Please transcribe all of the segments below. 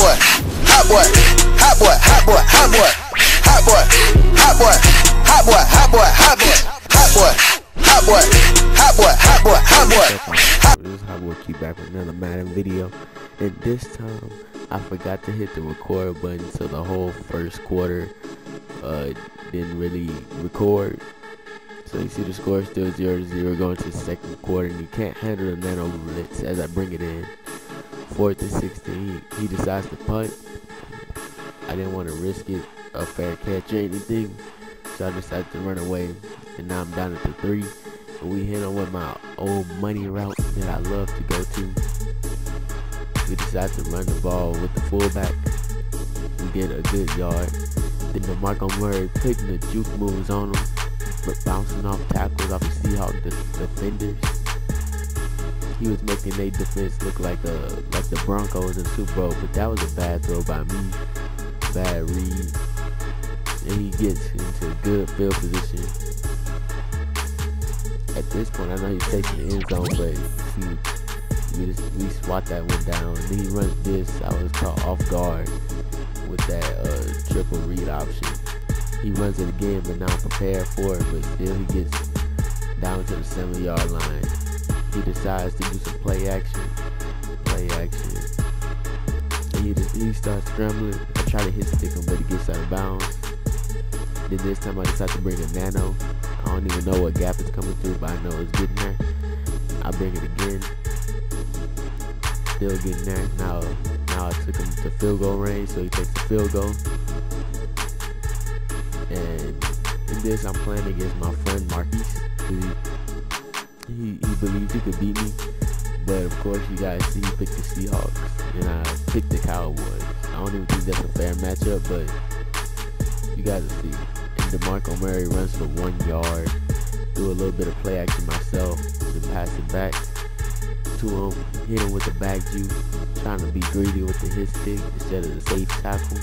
boy, hot boy, hot boy, hot boy, hot boy, hot boy, hot boy, hot boy, hot boy, hot boy, hot boy, hot boy, hot boy, hot boy, hot boy. This is how we'll keep back with another Madden video. And this time, I forgot to hit the record button, so the whole first quarter uh, didn't really record. So you see the score still 0-0 going to the second quarter, and you can't handle the nano blitz as I bring it in. Fourth and 16, he, decides to punt. I didn't want to risk it, a fair catch or anything, so I decided to run away. And now I'm down at the three. And we hit on with my old money route that I love to go to. We decide to run the ball with the fullback. We get a good yard. Then DeMarco Murray putting the juke moves on him, but bouncing off tackles off the Seahawk the defenders. He was making their defense look like a like the Broncos in Super Bowl, but that was a bad throw by me. Bad read. And he gets into a good field position. At this point, I know he's taking the end zone, but he, we, just, we swat that one down. And then he runs this. I was caught off guard with that uh, triple read option. He runs it again, but not prepared for it. But still, he gets down to the seven yard line. He decides to do some play action. Play action. And he just he starts scrambling. I try to hit stick him, but he gets out of bounds. Then this time I decide to bring a nano. I don't even know what gap it's coming through, but I know it's getting there. I bring it again. Still getting there. Now now I took him to field goal range, so he takes the field goal. And in this, I'm playing against my friend Marquise. He, he, he believes he could beat me. But of course, you guys see he picked the Seahawks, and I picked the Cowboys. I don't even think that's a fair matchup, but you guys see. And DeMarco Murray runs for one yard. Do a little bit of play action myself, then pass it back to him, hit him with the back juke, trying to be greedy with the hit stick instead of the safe tackle.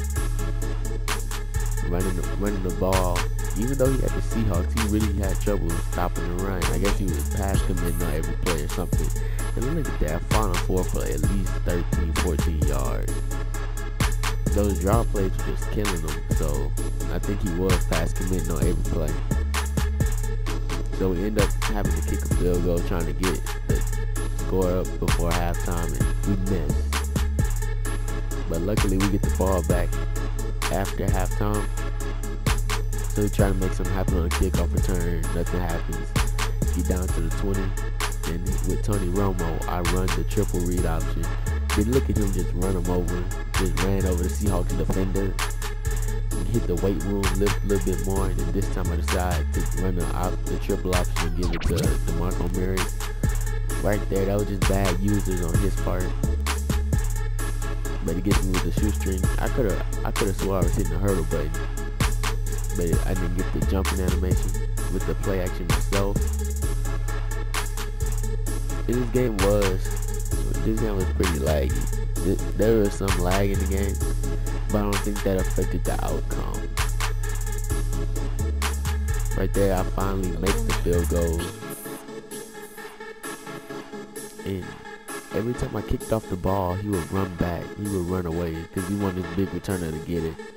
Running the, running the ball. Even though he had the Seahawks, he really had trouble stopping the run. I guess he was pass committing on every play or something. And look at that, final four for at least 13, 14 yards. Those draw plays were just killing him, so I think he was pass committing on every play. So we end up having to kick a field goal trying to get the score up before halftime and we missed. But luckily we get the ball back after halftime. So we try to make something happen on a kickoff return. Nothing happens. Get down to the 20. And with Tony Romo, I run the triple read option. Then look at him just run him over. Just ran over the Seahawks defender. Hit the weight room, lift a little bit more, and then this time I decide to run the, op the triple option and give it to DeMarco Murray. Right there, that was just bad users on his part. But he gets me with the shoestring. I could have, I could have swore I was hitting the hurdle button, but I didn't get the jumping animation with the play action myself. This game was, this game was pretty laggy. There was some lag in the game, but I don't think that affected the outcome. Right there, I finally make the field goal. And every time I kicked off the ball, he would run back. He would run away because he wanted this big returner to get it.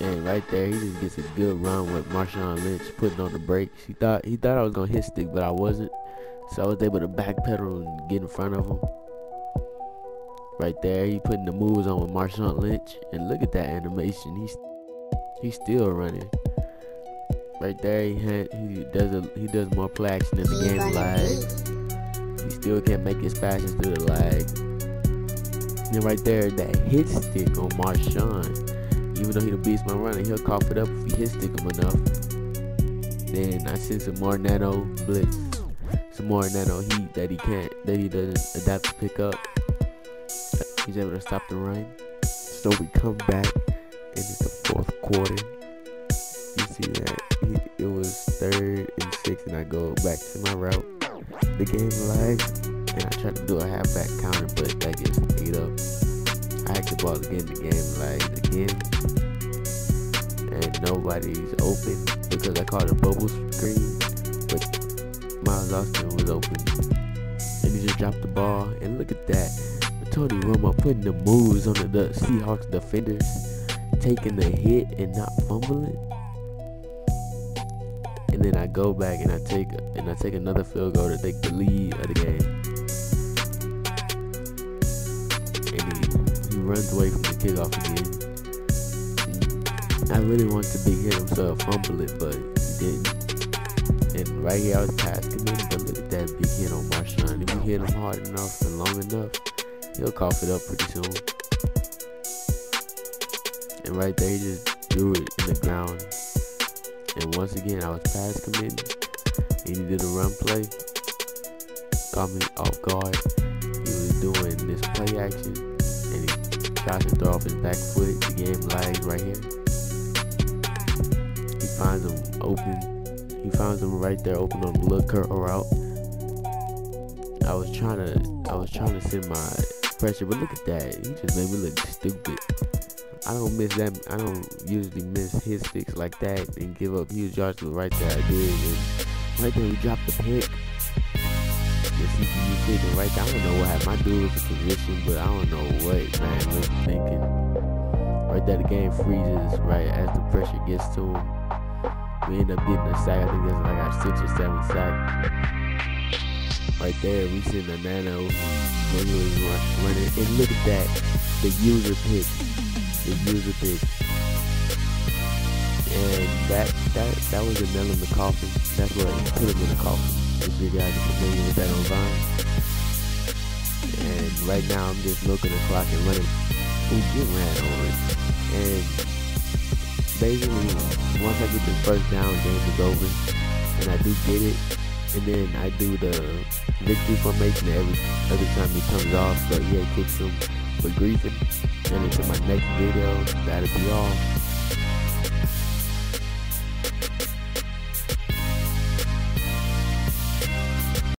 And right there, he just gets a good run with Marshawn Lynch putting on the brakes. He thought he thought I was gonna hit stick, but I wasn't. So I was able to backpedal and get in front of him. Right there, he putting the moves on with Marshawn Lynch, and look at that animation. He's he's still running. Right there, he had, he does a he does more play action in the game lag. He still can't make his passes through the lag. And right there, that hit stick on Marshawn. Even though he the beast my runner, he'll cough it up if he hit stick him enough. Then I send some more nano blitz, some more nano heat that he can't, that he doesn't adapt to pick up. He's able to stop the run. So we come back, and it's the fourth quarter. You see that? It was third and six, and I go back to my route. The game lags, and I try to do a halfback counter, but that gets ate up. I the ball again, the game lags again, and nobody's open because I caught a bubble screen, but Miles Austin was open, and he just dropped the ball. And look at that, Tony Romo putting the moves on the, the Seahawks defenders, taking the hit and not fumbling. And then I go back and I take and I take another field goal to take the lead of the game. Runs away from the kickoff again. I really want to be hit him so fumble it, but he didn't. And right here I was pass committed, but look at that big hit on Marshawn. If you hit him hard enough and long enough, he'll cough it up pretty soon. And right there, he just threw it in the ground. And once again, I was pass committed. And he did a run play. Caught me off guard. He was doing this play action. And to throw off his back foot. The game lags right here. He finds him open. He finds him right there open on the little curl route. I was trying to I was trying to send my pressure, but look at that. He just made me look stupid. I don't miss that. I don't usually miss his sticks like that and give up huge yards, right there I did. And right there we dropped the pick. The CPU pick, right there, I don't know what happened. My dude was in position, but I don't know what man was thinking. Right there, the game freezes right as the pressure gets to him. We end up getting a sack. I think there's like a six or seven sack. Right there, we see the nano was running. And look at that, the user pick the user pick. And that that that was a nail in the coffin. That's what put him in the coffin. If you guys are familiar with that on Vine. And right now I'm just milking the clock and running. Ooh, get ran on. And basically once I get the first down, game is over. And I do get it. And then I do the victory formation every every time he comes off. So yeah, kicks him for griefing. And into my next video, that'll be all.